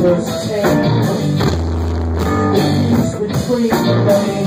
was sad. If you would please remain,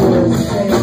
Thank you.